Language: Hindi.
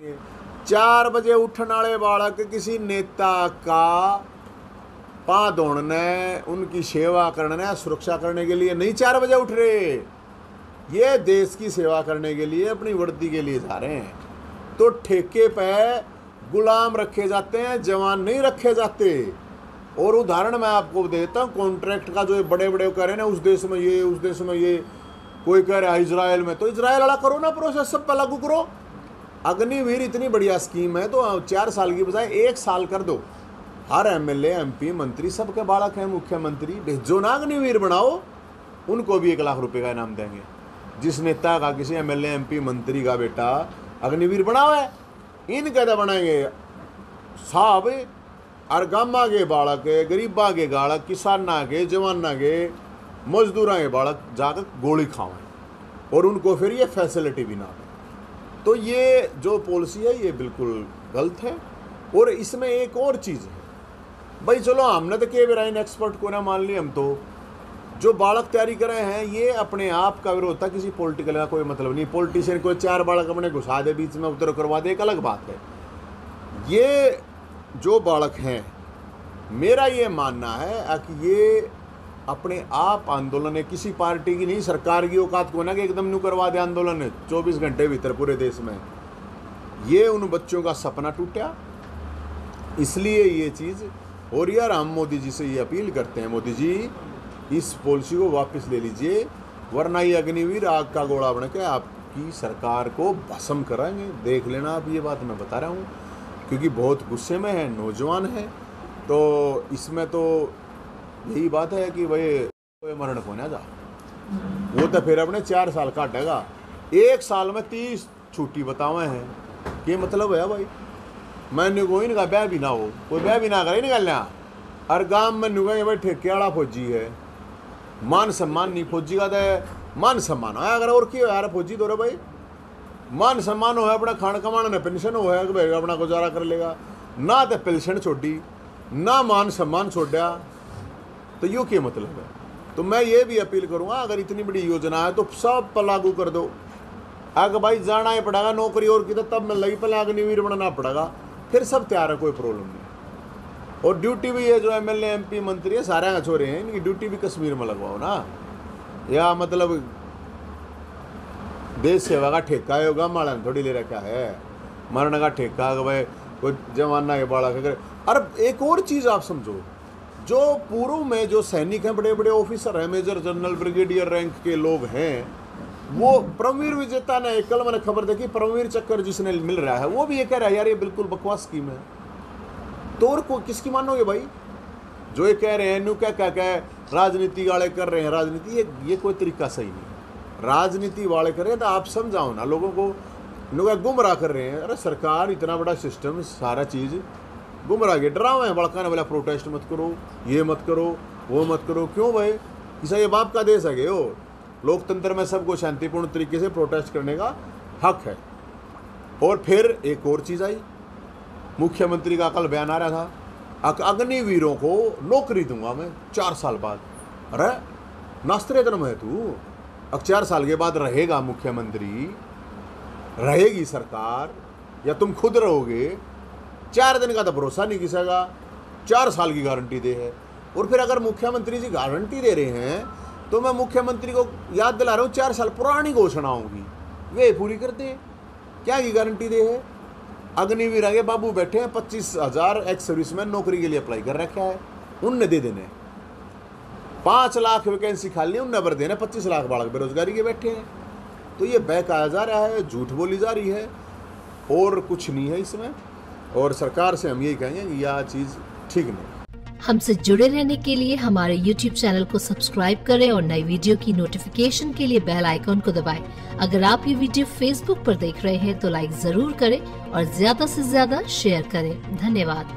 चार बजे उठने वाले बालक, किसी नेता का पा दौड़ने उनकी सेवा करने सुरक्षा करने के लिए। नहीं, चार बजे उठ रहे। ये देश की सेवा करने के लिए, अपनी वर्दी के लिए जा रहे हैं। तो ठेके पे गुलाम रखे जाते हैं, जवान नहीं रखे जाते। और उदाहरण मैं आपको देता हूँ कॉन्ट्रैक्ट का जो बड़े बड़े कह रहे हैं उस देश में ये, उस देश में ये, कोई कह रहा है इसराइल में। तो इसराइल वाला करो ना प्रोसेस सब पे लागू करो। अग्निवीर इतनी बढ़िया स्कीम है तो चार साल की बजाय एक साल कर दो। हर एमएलए एमपी मंत्री, सबके बालक हैं, मुख्यमंत्री। भेजो ना अग्निवीर बनाओ, उनको भी एक लाख रुपए का इनाम देंगे। जिस नेता का, किसी एमएलए एमपी मंत्री का बेटा अग्निवीर बनाओ है इन कहते बनाएँगे। साहब और गामा के बालक, गरीबा के गालक, किसाना के, जवाना के, मजदूर के बालक जाकर गोली खावें और उनको फिर ये फैसिलिटी भी ना दें। तो ये जो पॉलिसी है, ये बिल्कुल गलत है। और इसमें एक और चीज़ है। भाई चलो, हमने तो के बेराइन एक्सपर्ट को ना मान लिया, हम तो जो बालक तैयारी कर रहे हैं, ये अपने आप का विरोध था, किसी पॉलिटिकल का कोई मतलब नहीं। पॉलिटिशियन कोई चार बालक अपने घुसा दे, बीच में उतर करवा दे, एक अलग बात है। ये जो बालक हैं, मेरा ये मानना है कि ये अपने आप आंदोलन है। किसी पार्टी की नहीं, सरकार की औकात को ना कि एकदम न्यू करवा दे आंदोलन 24 घंटे भीतर पूरे देश में। ये उन बच्चों का सपना टूटा। इसलिए ये चीज़ और यार हम मोदी जी से ये अपील करते हैं। मोदी जी, इस पॉलिसी को वापस ले लीजिए। वरना ये अग्निवीर आग का गोला बन के आपकी सरकार को भस्म कराएँगे देख लेना आप ये बात मैं बता रहा हूँ। क्योंकि बहुत गुस्से में है, नौजवान है। तो इसमें तो यही बात है कि भाई मरण को ना जा वो तो फिर अपने चार साल काटेगा। एक साल में तीस छुट्टी बतावे हैं। कि मतलब है भाई? मैंने कोई इनका ब्याह भी ना हो। कोई ब्याह भी ना करे निकलना हर गाँव में नुगे भाई ठेके वाला फौजी है। मान सम्मान नहीं फौजी का तो मान सम्मान है। अगर और क्यों यार, फौजी तो रे भाई। मान सम्मान हो अपना खान कमाना ने पेंशन हो भाई अपना गुजारा कर लेगा। ना तो पेंशन छोड़ी, ना मान सम्मान छोड़ा तो यू क्या मतलब है? तो मैं ये भी अपील करूँगा, अगर इतनी बड़ी योजना है तो सब पर लागू कर दो। अगर भाई जाना ही पड़ेगा, नौकरी और की तो तब मैं लगी पहले अग्निवीर बनाना पड़ेगा। फिर सब तैयार है, कोई प्रॉब्लम नहीं। और ड्यूटी भी है जो एम एल मंत्री है, सारे का छोरे हैं, इनकी ड्यूटी भी कश्मीर में लगवाओ ना। या मतलब देश सेवा का ठेका होगा माड़ा थोड़ी ले रखा है। मरण का ठेका भाई कोई जमाना के बाड़ा और एक और चीज़ आप समझो। जो पूर्व में जो सैनिक हैं, बड़े बड़े ऑफिसर हैं मेजर जनरल ब्रिगेडियर रैंक के लोग हैं, वो परमवीर विजेता ने, कल मैंने खबर देखी परमवीर चक्कर जिसने मिल रहा है, वो भी ये कह रहा है, यार, ये बिल्कुल बकवास स्कीम है। तो और को, किसकी मानोगे भाई? जो ये कह रहे हैं, न्यू क्या क्या क्या राजनीति वाले कर रहे हैं, राजनीति, ये ये कोई तरीका सही नहीं राजनीति वाले कर रहे हैं तो आप समझाओ ना लोगों को, लोग गुमराह कर रहे हैं, अरे सरकार, इतना बड़ा सिस्टम सारा चीज़ गुमराह के डरावे हैं बड़का ने बोला प्रोटेस्ट मत करो, ये मत करो, वो मत करो। क्यों भाई? किसा ये बाप का देश है गे हो लोकतंत्र में सबको शांतिपूर्ण तरीके से प्रोटेस्ट करने का हक है। और फिर एक और चीज़ आई। मुख्यमंत्री का कल बयान आ रहा था अग्निवीरों को नौकरी दूँगा मैं चार साल बाद। अरे नास्त्रे धर्म है तू? अब चार साल के बाद रहेगा मुख्यमंत्री। रहेगी सरकार? या तुम खुद रहोगे? चार दिन का तो भरोसा नहीं किसी का। चार साल की गारंटी दे है। और फिर अगर मुख्यमंत्री जी गारंटी दे रहे हैं तो मैं मुख्यमंत्री को याद दिला रहा हूँ, चार साल पुरानी घोषणा होगी। वे पूरी करते हैं क्या की गारंटी दे है? अग्निवीर आगे बाबू बैठे हैं, पच्चीस हज़ार एक्स सर्विसमैन नौकरी के लिए अप्लाई कर रखा है। उनने दे देने। पाँच लाख वैकेंसी खाली उनने भर देने। पच्चीस लाख बालक बेरोजगारी के बैठे हैं। तो ये बहकाया जा रहा है, झूठ बोली जा रही है, और कुछ नहीं है इसमें। और सरकार से हम यही कहेंगे यह चीज़ ठीक नहीं। हमसे जुड़े रहने के लिए हमारे YouTube चैनल को सब्सक्राइब करें और नई वीडियो की नोटिफिकेशन के लिए बेल आइकॉन को दबाएँ। अगर आप ये वीडियो Facebook पर देख रहे हैं तो लाइक ज़रूर करें और ज़्यादा से ज़्यादा शेयर करें। धन्यवाद।